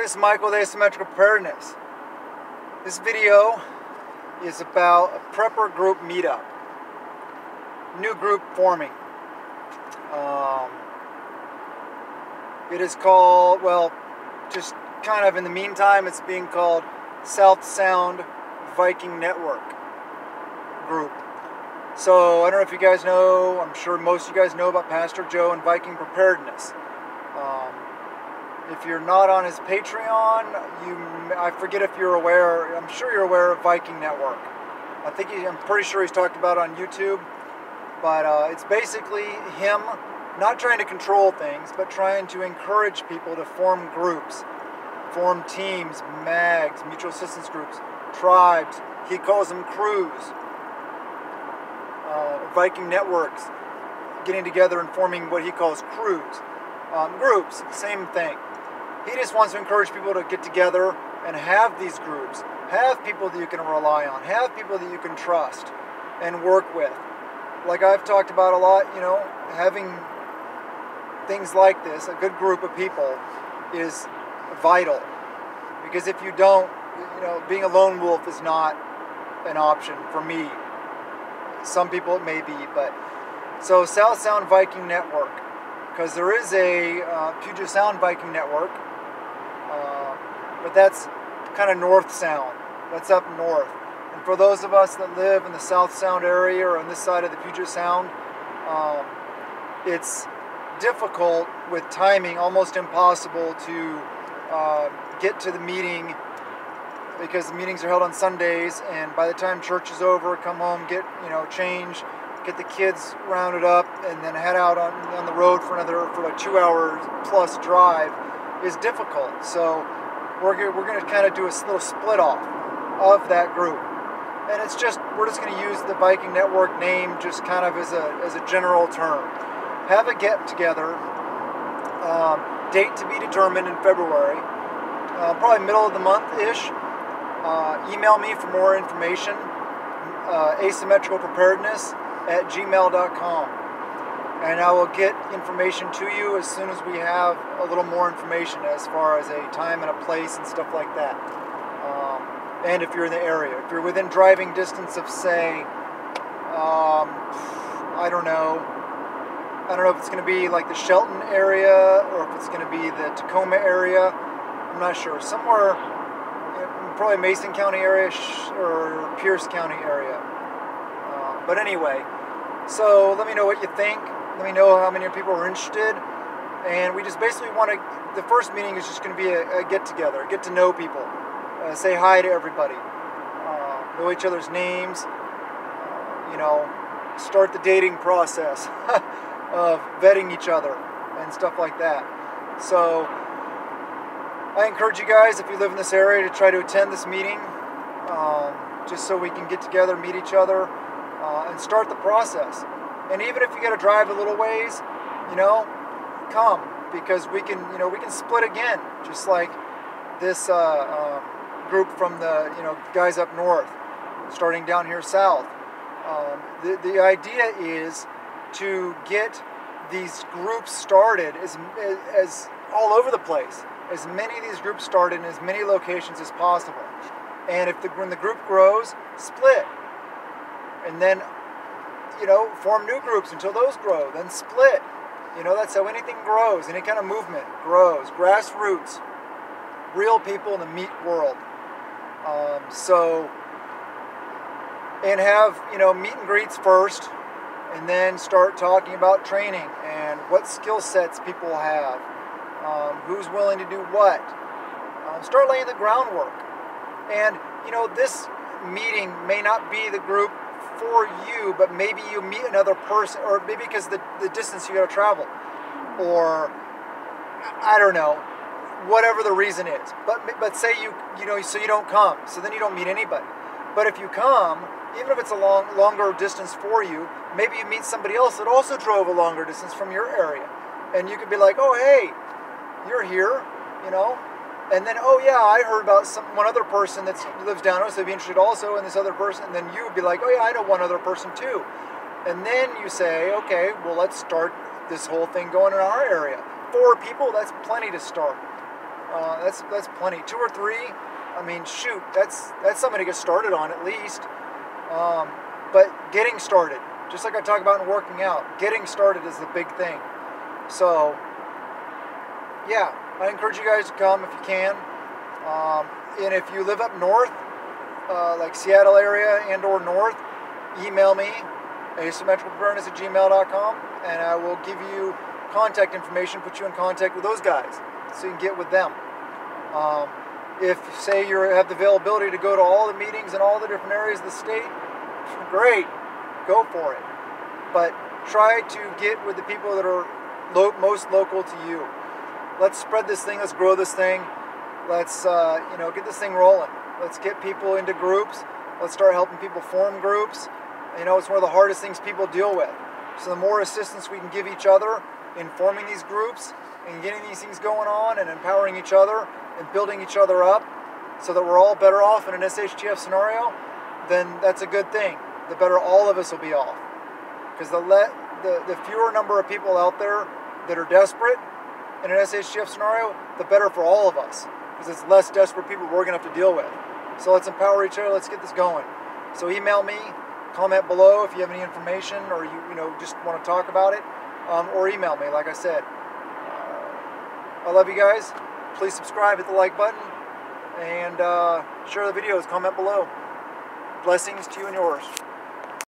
this is Michael with Asymmetrical Preparedness. This video is about a prepper group meetup. New group forming. Um, it is called, well, just kind of in the meantime, it's being called South Sound Viking Network Group. So I don't know if you guys know, I'm sure most of you guys know about Pastor Joe and Viking Preparedness. If you're not on his Patreon, you I forget if you're aware. I'm sure you're aware of Viking Network. I think he, I'm pretty sure he's talked about on YouTube. But uh, it's basically him not trying to control things, but trying to encourage people to form groups, form teams, mags, mutual assistance groups, tribes. He calls them crews. Uh, Viking networks getting together and forming what he calls crews. Um, groups, same thing. He just wants to encourage people to get together and have these groups, have people that you can rely on, have people that you can trust and work with. Like I've talked about a lot, you know, having things like this, a good group of people, is vital. Because if you don't, you know, being a lone wolf is not an option for me. Some people it may be, but so South Sound Viking Network, because there is a uh, Puget Sound Viking Network, but that's kind of North Sound. That's up north. And for those of us that live in the South Sound area or on this side of the Puget Sound, um, it's difficult with timing, almost impossible to uh, get to the meeting because the meetings are held on Sundays, and by the time church is over, come home, get you know change, get the kids rounded up, and then head out on, on the road for another for a two hour plus drive is difficult. So we're we're going to kind of do a little split off of that group, and it's just we're just going to use the Viking Network name just kind of as a as a general term. Have a get together. Um, date to be determined in February, uh, probably middle of the month ish. Uh, email me for more information. Uh, asymmetrical preparedness at gmail.com and I will get information to you as soon as we have a little more information as far as a time and a place and stuff like that. Um, and if you're in the area, if you're within driving distance of, say, um, I don't know, I don't know if it's going to be like the Shelton area or if it's going to be the Tacoma area. I'm not sure. Somewhere, probably Mason County area or Pierce County area. Uh, but anyway, so let me know what you think let me know how many people are interested. And we just basically want to, the first meeting is just going to be a, a get together, get to know people, uh, say hi to everybody, uh, know each other's names, uh, you know, start the dating process of vetting each other and stuff like that. So I encourage you guys, if you live in this area, to try to attend this meeting um, just so we can get together, meet each other, uh, and start the process. And even if you got to drive a little ways, you know, come because we can, you know, we can split again, just like this uh, um, group from the, you know, guys up north, starting down here south. Um, the, the idea is to get these groups started as, as all over the place, as many of these groups started in as many locations as possible. And if the, when the group grows, split. And then you know, form new groups until those grow, then split. You know, that's how anything grows, any kind of movement grows. Grassroots, real people in the meat world. Um, so, and have, you know, meet and greets first, and then start talking about training and what skill sets people have, um, who's willing to do what. Um, start laying the groundwork. And, you know, this meeting may not be the group for you, but maybe you meet another person, or maybe because the, the distance you got to travel, or I don't know, whatever the reason is. But but say you you know so you don't come, so then you don't meet anybody. But if you come, even if it's a long longer distance for you, maybe you meet somebody else that also drove a longer distance from your area, and you could be like, oh hey, you're here, you know, and then oh yeah i heard about some one other person that lives down so they'd be interested also in this other person and then you would be like oh yeah i know one other person too and then you say okay well let's start this whole thing going in our area four people that's plenty to start Uh, that's that's plenty. Two or three. I mean, shoot, that's that's something to get started on at least. Um, but getting started, just like I talk about in working out, getting started is the big thing. So, yeah, I encourage you guys to come if you can. Um, and if you live up north, uh, like Seattle area and or north, email me, asymmetricalpreparedness at gmail.com, and I will give you contact information, put you in contact with those guys so you can get with them. Um, if, say, you have the availability to go to all the meetings in all the different areas of the state, great, go for it. But try to get with the people that are lo- most local to you. Let's spread this thing, let's grow this thing, let's uh, you know get this thing rolling. Let's get people into groups. Let's start helping people form groups. You know, it's one of the hardest things people deal with. So the more assistance we can give each other in forming these groups and getting these things going on and empowering each other and building each other up so that we're all better off in an SHTF scenario, then that's a good thing. The better all of us will be off. Because the, le- the, the fewer number of people out there that are desperate in an SHTF scenario, the better for all of us. Because it's less desperate people we're going to have to deal with. So let's empower each other. Let's get this going. So email me, comment below if you have any information or you you know just want to talk about it, um, or email me. Like I said, uh, I love you guys. Please subscribe, hit the like button, and uh, share the videos. Comment below. Blessings to you and yours.